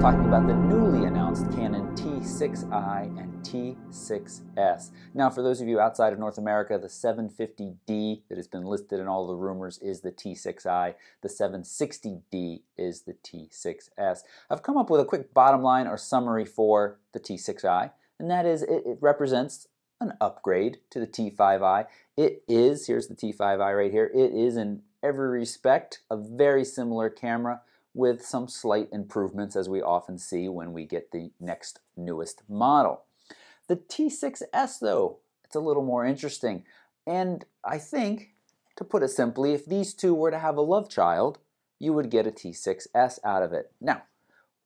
talking about the newly announced Canon T6i and T6s. Now, for those of you outside of North America, the 750D that has been listed in all the rumors is the T6i. The 760D is the T6s. I've come up with a quick bottom line or summary for the T6i, and that is it, it represents an upgrade to the T5i. It is, here's the T5i right here, it is in every respect a very similar camera with some slight improvements as we often see when we get the next newest model. The T6S though, it's a little more interesting. And I think, to put it simply, if these two were to have a love child, you would get a T6S out of it. Now,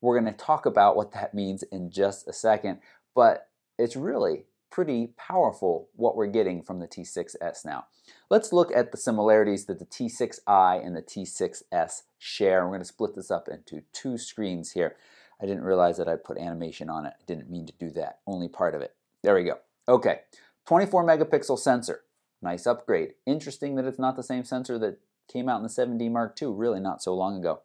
we're going to talk about what that means in just a second, but it's really pretty powerful what we're getting from the T6S now. Let's look at the similarities that the T6i and the T6s share. We're going to split this up into two screens here. I didn't realize that I'd put animation on it. I didn't mean to do that. Only part of it. There we go. Okay, 24 megapixel sensor. Nice upgrade. Interesting that it's not the same sensor that came out in the 7D Mark II, really not so long ago.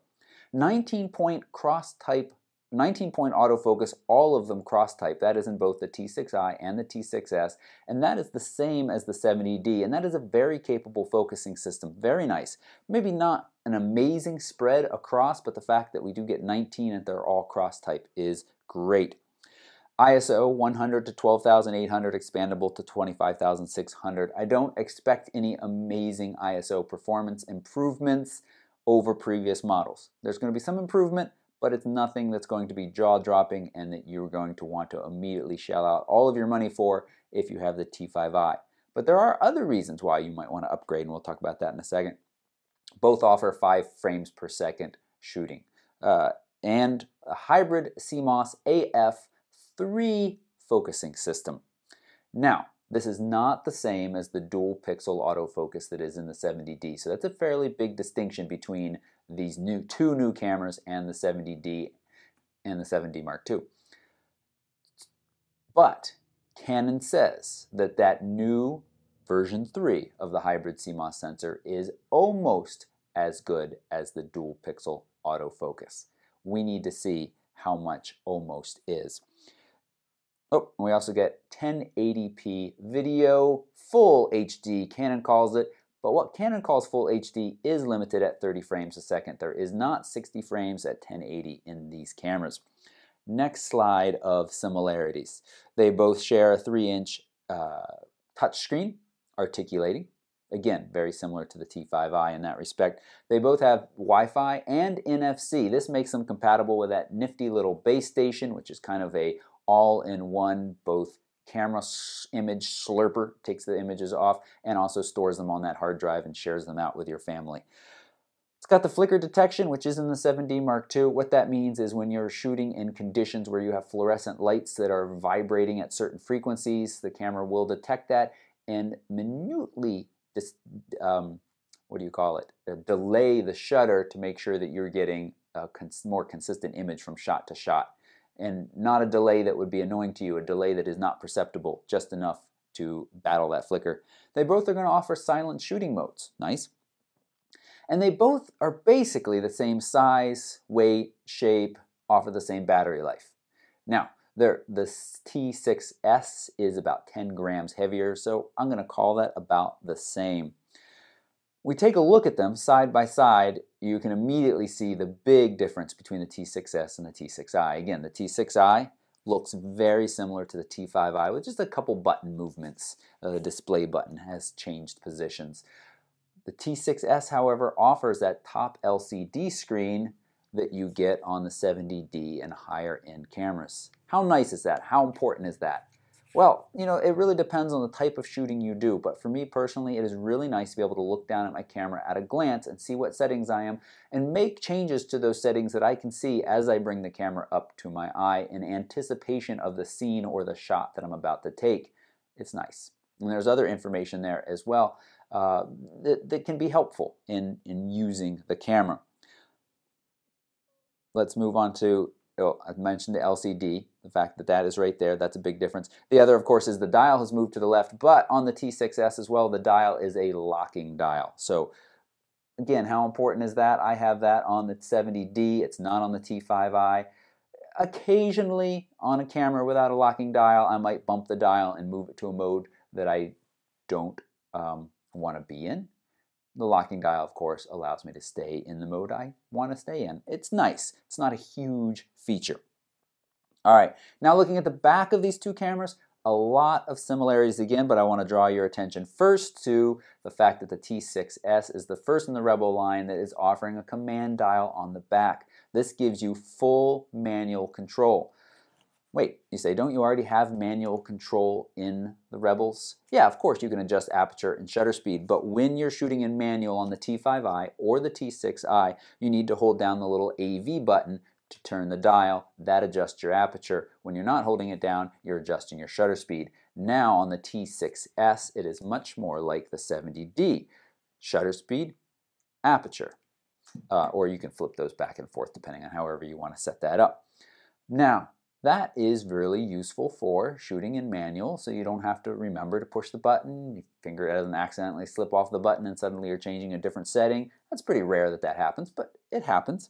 19 point cross type 19 point autofocus, all of them cross type. That is in both the T6i and the T6s, and that is the same as the 70D, and that is a very capable focusing system. Very nice. Maybe not an amazing spread across, but the fact that we do get 19 and they're all cross type is great. ISO 100 to 12,800, expandable to 25,600. I don't expect any amazing ISO performance improvements over previous models. There's going to be some improvement, but it's nothing that's going to be jaw-dropping and that you're going to want to immediately shell out all of your money for if you have the T5i. But there are other reasons why you might want to upgrade, and we'll talk about that in a second. Both offer 5 frames per second shooting. Uh, and a hybrid CMOS AF3 focusing system. Now, this is not the same as the dual pixel autofocus that is in the 70D. So that's a fairly big distinction between these new two new cameras and the 70D and the 7D Mark II. But Canon says that that new version 3 of the hybrid CMOS sensor is almost as good as the dual pixel autofocus. We need to see how much almost is. Oh, we also get 1080p video, full HD, Canon calls it, but what Canon calls full HD is limited at 30 frames a second. There is not 60 frames at 1080 in these cameras. Next slide of similarities. They both share a 3-inch uh, touchscreen, articulating. Again, very similar to the T5i in that respect. They both have Wi-Fi and NFC. This makes them compatible with that nifty little base station, which is kind of a all-in-one both camera image slurper, takes the images off, and also stores them on that hard drive and shares them out with your family. It's got the flicker detection, which is in the 7D Mark II. What that means is when you're shooting in conditions where you have fluorescent lights that are vibrating at certain frequencies, the camera will detect that and minutely, um, what do you call it, uh, delay the shutter to make sure that you're getting a cons more consistent image from shot to shot and not a delay that would be annoying to you, a delay that is not perceptible, just enough to battle that flicker. They both are going to offer silent shooting modes. Nice. And they both are basically the same size, weight, shape, offer the same battery life. Now, the T6S is about 10 grams heavier, so I'm going to call that about the same we take a look at them side by side, you can immediately see the big difference between the T6S and the T6i. Again, the T6i looks very similar to the T5i with just a couple button movements. Uh, the display button has changed positions. The T6S, however, offers that top LCD screen that you get on the 70D and higher end cameras. How nice is that? How important is that? Well, you know, it really depends on the type of shooting you do, but for me personally, it is really nice to be able to look down at my camera at a glance and see what settings I am and make changes to those settings that I can see as I bring the camera up to my eye in anticipation of the scene or the shot that I'm about to take. It's nice. And there's other information there as well uh, that, that can be helpful in, in using the camera. Let's move on to oh, I mentioned the LCD, the fact that that is right there, that's a big difference. The other, of course, is the dial has moved to the left, but on the T6S as well, the dial is a locking dial. So again, how important is that? I have that on the 70D, it's not on the T5i. occasionally on a camera without a locking dial, I might bump the dial and move it to a mode that I don't um, want to be in. The locking dial, of course, allows me to stay in the mode I want to stay in. It's nice. It's not a huge feature. All right, now looking at the back of these two cameras, a lot of similarities again, but I want to draw your attention first to the fact that the T6S is the first in the Rebel line that is offering a command dial on the back. This gives you full manual control. Wait, you say, don't you already have manual control in the Rebels? Yeah, of course you can adjust aperture and shutter speed, but when you're shooting in manual on the T5i or the T6i, you need to hold down the little AV button to turn the dial. That adjusts your aperture. When you're not holding it down, you're adjusting your shutter speed. Now on the T6s, it is much more like the 70D. Shutter speed, aperture. Uh, or you can flip those back and forth depending on however you want to set that up. Now, that is really useful for shooting in manual, so you don't have to remember to push the button. Your finger doesn't accidentally slip off the button and suddenly you're changing a different setting. That's pretty rare that that happens, but it happens.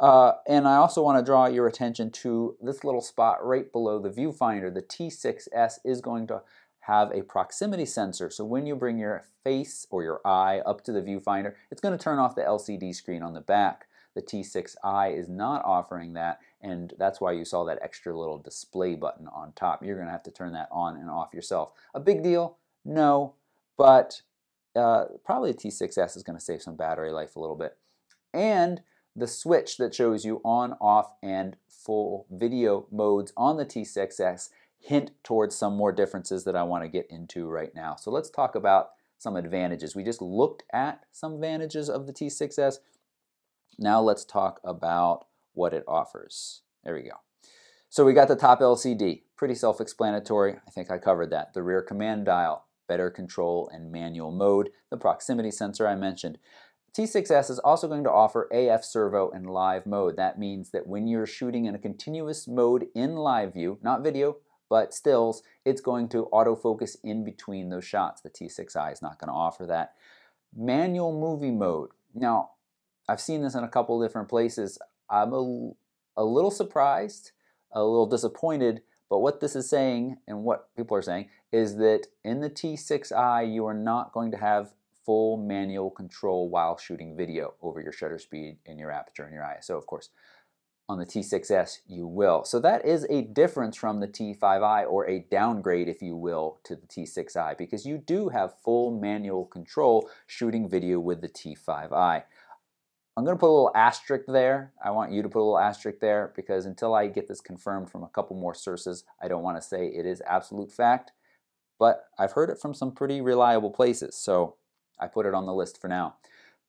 Uh, and I also want to draw your attention to this little spot right below the viewfinder. The T6S is going to have a proximity sensor. So when you bring your face or your eye up to the viewfinder, it's going to turn off the LCD screen on the back. The T6i is not offering that, and that's why you saw that extra little display button on top. You're going to have to turn that on and off yourself. A big deal? No, but uh, probably a T6S is going to save some battery life a little bit. And the switch that shows you on, off, and full video modes on the T6S hint towards some more differences that I want to get into right now. So let's talk about some advantages. We just looked at some advantages of the T6S. Now let's talk about what it offers. There we go. So we got the top LCD, pretty self-explanatory. I think I covered that. The rear command dial, better control and manual mode, the proximity sensor I mentioned. T6S is also going to offer AF servo and live mode. That means that when you're shooting in a continuous mode in live view, not video, but stills, it's going to autofocus in between those shots. The T6i is not going to offer that. Manual movie mode. Now, I've seen this in a couple different places. I'm a, a little surprised, a little disappointed, but what this is saying and what people are saying is that in the T6i you are not going to have full manual control while shooting video over your shutter speed and your aperture and your ISO of course. On the T6S you will. So that is a difference from the T5i or a downgrade if you will to the T6i because you do have full manual control shooting video with the T5i. I'm going to put a little asterisk there. I want you to put a little asterisk there because until I get this confirmed from a couple more sources, I don't want to say it is absolute fact. But I've heard it from some pretty reliable places, so I put it on the list for now.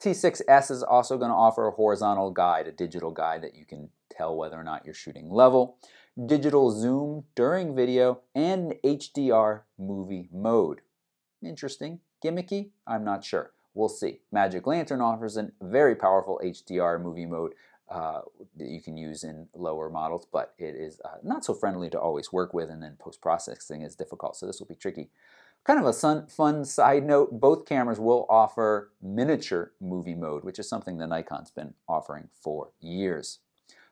T6S is also going to offer a horizontal guide, a digital guide that you can tell whether or not you're shooting level, digital zoom during video, and HDR movie mode. Interesting, gimmicky, I'm not sure. We'll see. Magic Lantern offers a very powerful HDR movie mode uh, that you can use in lower models, but it is uh, not so friendly to always work with, and then post-processing is difficult, so this will be tricky. Kind of a fun side note, both cameras will offer miniature movie mode, which is something that Nikon's been offering for years.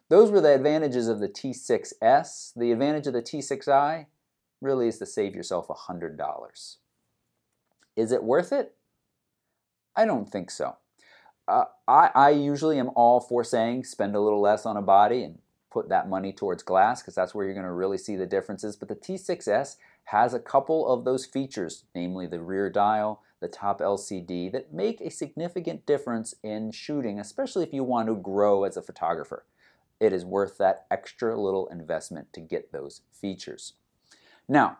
Those were the advantages of the T6S. The advantage of the T6i really is to save yourself $100. Is it worth it? I don't think so. Uh, I, I usually am all for saying spend a little less on a body and put that money towards glass because that's where you're going to really see the differences. But the T6S has a couple of those features, namely the rear dial, the top LCD, that make a significant difference in shooting, especially if you want to grow as a photographer. It is worth that extra little investment to get those features. Now,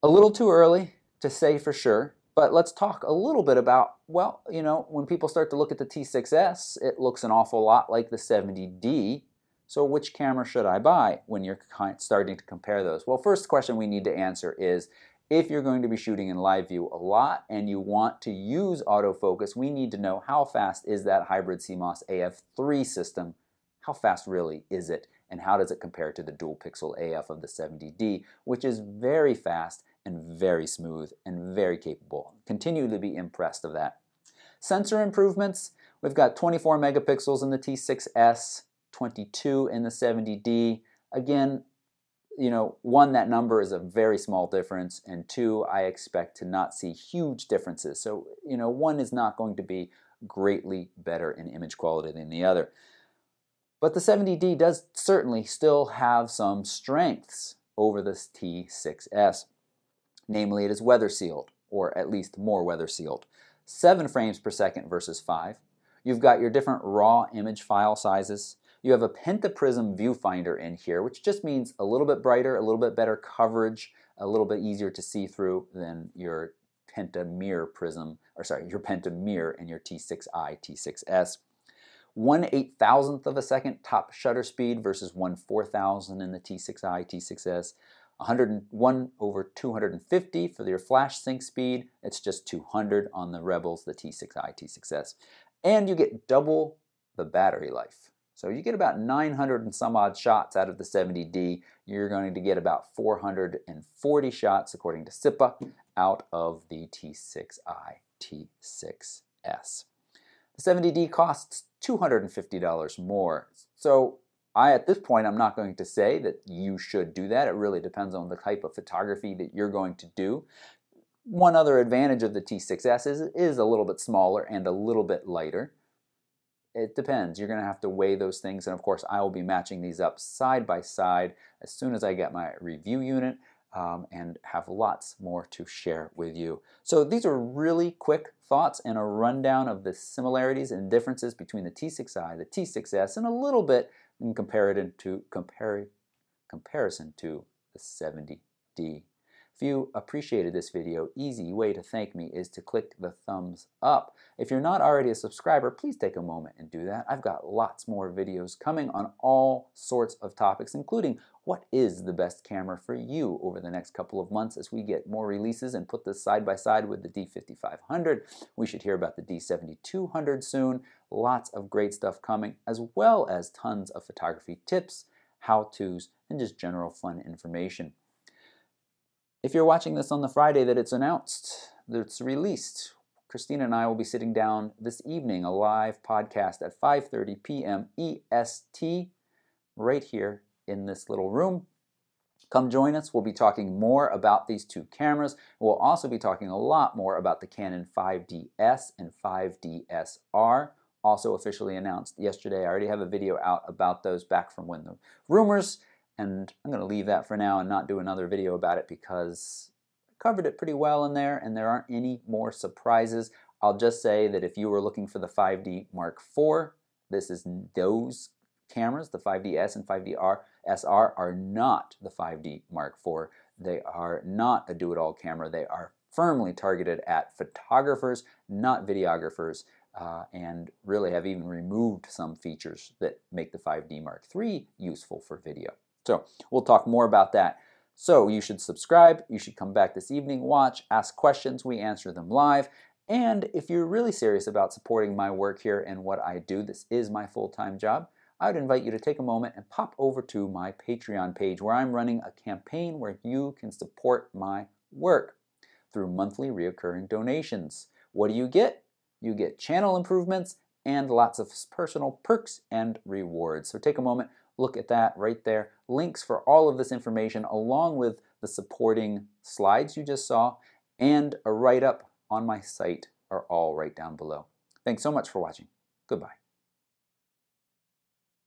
a little too early to say for sure, but let's talk a little bit about, well, you know, when people start to look at the T6S, it looks an awful lot like the 70D. So which camera should I buy when you're starting to compare those? Well, first question we need to answer is, if you're going to be shooting in live view a lot and you want to use autofocus, we need to know how fast is that hybrid CMOS AF3 system? How fast really is it? And how does it compare to the dual pixel AF of the 70D, which is very fast and very smooth and very capable. Continue to be impressed of that. Sensor improvements, we've got 24 megapixels in the T6S, 22 in the 70D. Again, you know, one, that number is a very small difference, and two, I expect to not see huge differences. So, you know, one is not going to be greatly better in image quality than the other. But the 70D does certainly still have some strengths over this T6S. Namely, it is weather sealed, or at least more weather sealed. 7 frames per second versus 5. You've got your different raw image file sizes. You have a pentaprism viewfinder in here, which just means a little bit brighter, a little bit better coverage, a little bit easier to see through than your pentamirror prism, or sorry, your pentamirror and your T6i, T6s. 1 eight thousandth of a second top shutter speed versus 1 four thousand in the T6i, T6s. 101 over 250 for your flash sync speed. It's just 200 on the Rebels, the T6i, T6s. And you get double the battery life. So you get about 900 and some odd shots out of the 70D. You're going to get about 440 shots, according to CIPA, out of the T6i, T6s. The 70D costs $250 more. So I, at this point, I'm not going to say that you should do that. It really depends on the type of photography that you're going to do. One other advantage of the T6S is it is a little bit smaller and a little bit lighter. It depends. You're going to have to weigh those things. And of course, I will be matching these up side by side as soon as I get my review unit um, and have lots more to share with you. So these are really quick thoughts and a rundown of the similarities and differences between the T6i, the T6s, and a little bit in comparison to, compare, comparison to the 70D. If you appreciated this video, easy way to thank me is to click the thumbs up. If you're not already a subscriber, please take a moment and do that. I've got lots more videos coming on all sorts of topics, including what is the best camera for you over the next couple of months as we get more releases and put this side by side with the D5500. We should hear about the D7200 soon. Lots of great stuff coming, as well as tons of photography tips, how-tos, and just general fun information. If you're watching this on the Friday that it's announced, that it's released, Christina and I will be sitting down this evening, a live podcast at 5.30 p.m. EST, right here in this little room. Come join us. We'll be talking more about these two cameras. We'll also be talking a lot more about the Canon 5DS and 5DSR, also officially announced yesterday. I already have a video out about those back from when the rumors and I'm going to leave that for now and not do another video about it because I covered it pretty well in there and there aren't any more surprises. I'll just say that if you were looking for the 5D Mark IV, this is those cameras, the 5DS and 5DR SR are not the 5D Mark IV. They are not a do-it-all camera. They are firmly targeted at photographers, not videographers, uh, and really have even removed some features that make the 5D Mark III useful for video. So we'll talk more about that. So you should subscribe, you should come back this evening, watch, ask questions, we answer them live. And if you're really serious about supporting my work here and what I do, this is my full-time job, I would invite you to take a moment and pop over to my Patreon page where I'm running a campaign where you can support my work through monthly reoccurring donations. What do you get? You get channel improvements and lots of personal perks and rewards. So take a moment, look at that right there. Links for all of this information along with the supporting slides you just saw and a write-up on my site are all right down below. Thanks so much for watching. Goodbye.